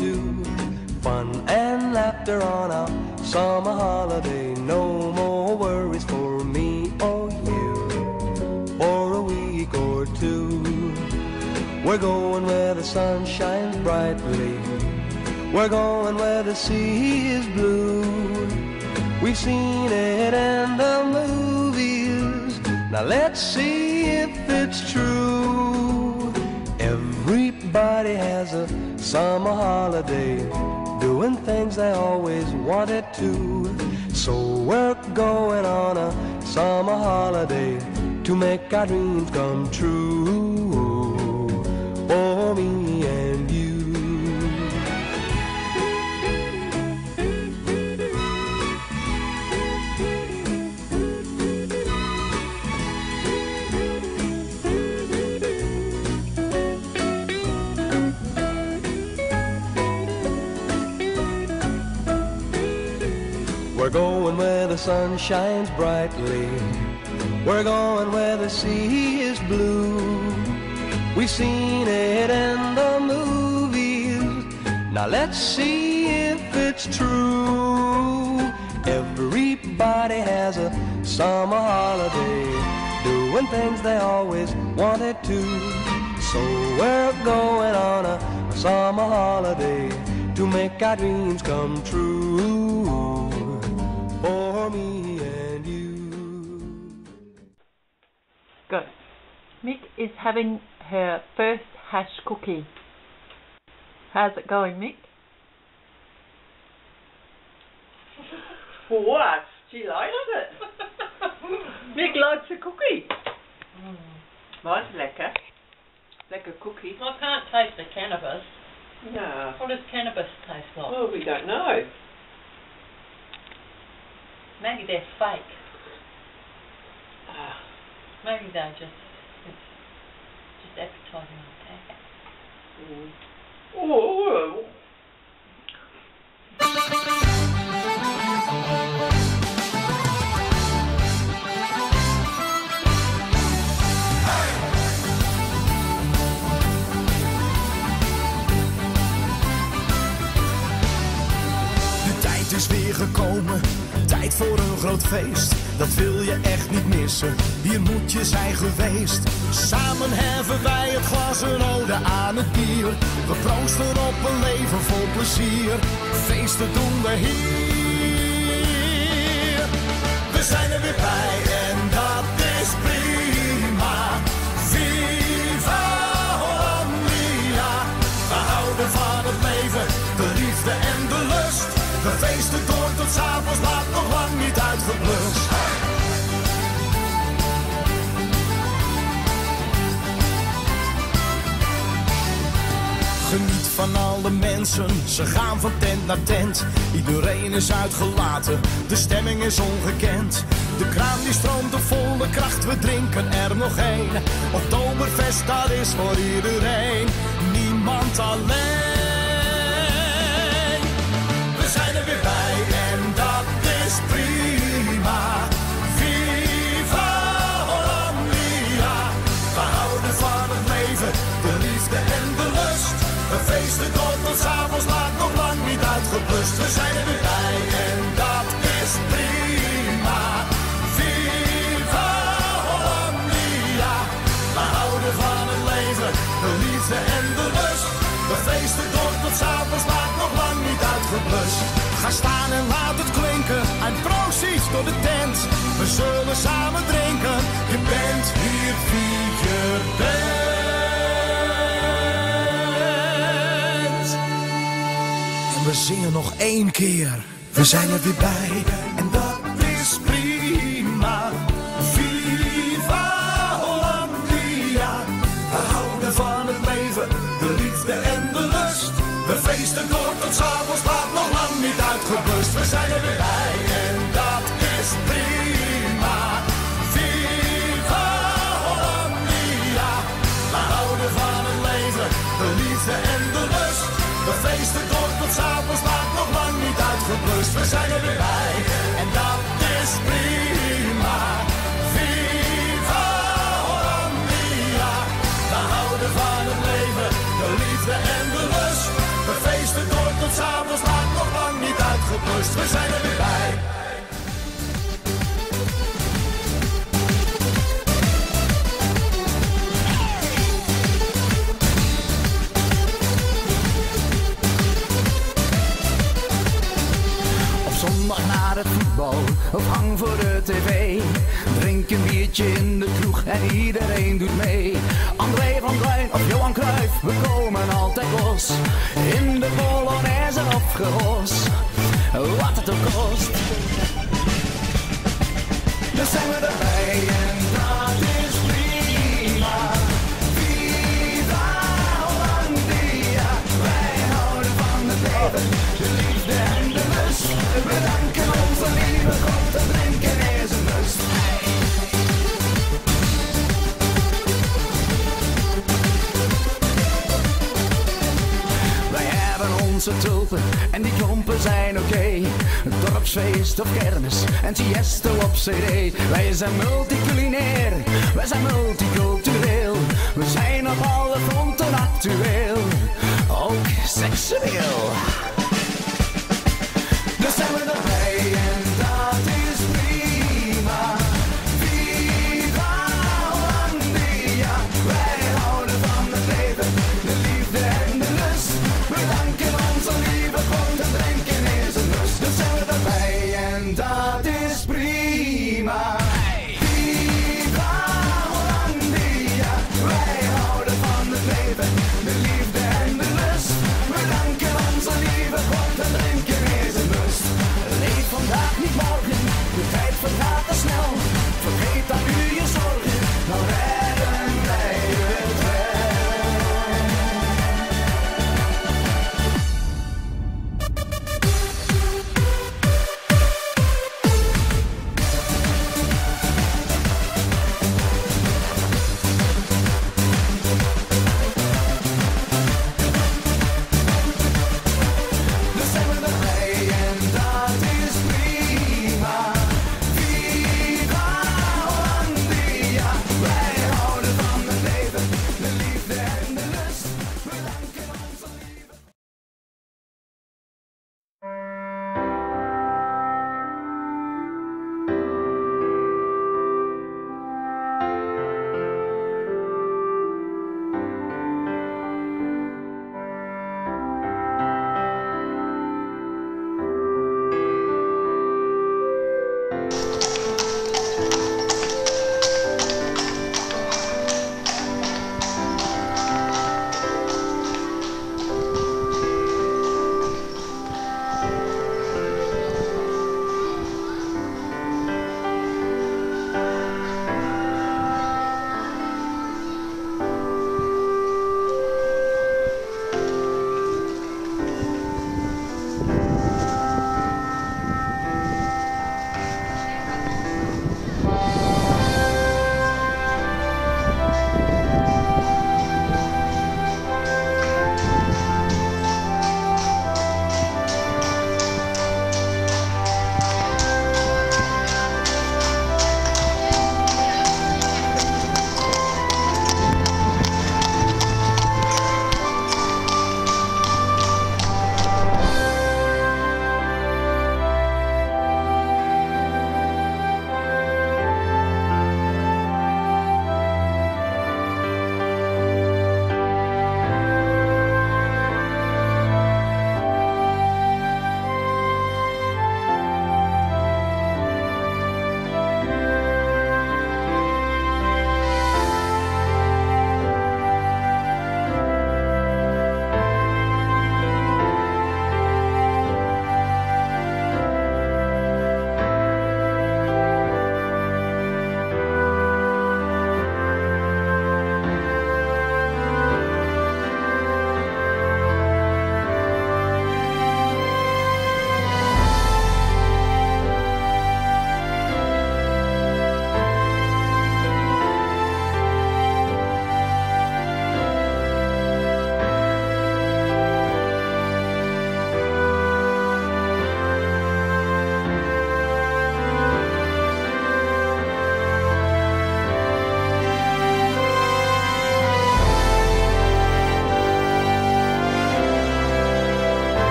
to. Fun and laughter on a summer holiday. No more worries for me or you for a week or two. We're going where the sun shines brightly. We're going where the sea is blue. We've seen it in the movies. Now let's see if it's true. Summer holiday, doing things they always wanted to. So we're going on a summer holiday to make our dreams come true. For me going where the sun shines brightly. We're going where the sea is blue. We've seen it in the movies. Now let's see if it's true. Everybody has a summer holiday, doing things they always wanted to. So we're going on a summer holiday to make our dreams come true. Is having her first hash cookie. How's it going, Mick? What? She likes it. Mick likes a cookie. Mine's lekker. Lekker cookie. I can't taste the cannabis. No. What does cannabis taste like? Well, we don't know. Maybe they're fake. Ah, Maybe they're just it's on pack. mm. Oh, De tijd is weer gekomen, voor een groot feest. Dat wil je echt niet missen, hier moet je zijn geweest. Samen heffen wij het glas een ode aan het bier. We proosten op een leven vol plezier, feesten doen we hier. We zijn er weer bij Door tot s'avonds laat, nog lang niet uitgeblust. Geniet van alle mensen, ze gaan van tent naar tent. Iedereen is uitgelaten, de stemming is ongekend. De kraan die stroomt op volle kracht, we drinken er nog één. Oktoberfest, dat is voor iedereen, niemand alleen. We zijn er weer bij en dat is prima. Viva Hollandia, we houden van het leven, de liefde en de lust. We feesten tot tot s'avonds laat, nog lang niet uitgeblust. We zijn er weer Ga staan en laat het klinken, en proost door de tent. We zullen samen drinken, je bent hier wie je bent. En we zingen nog één keer, we zijn er weer bij. En We feesten door tot s'avonds laat, nog lang niet uitgeblust. We zijn er weer bij en dat is prima. Viva Hollandia. We houden van het leven, de liefde en de lust. We feesten door het s'avonds laat nog lang niet uitgeblust. We zijn er weer of hang voor de tv. Drink een biertje in de kroeg en iedereen doet mee. André van Duin of Johan Cruijff, we komen altijd los. In de Polonaise of wat het ook kost. Dan zijn we erbij en en die klompen zijn oké. Dorpsfeest of kermis en siesta op cd. Wij zijn multiculinair, wij zijn multicultureel. We zijn op alle fronten actueel, ook seksueel.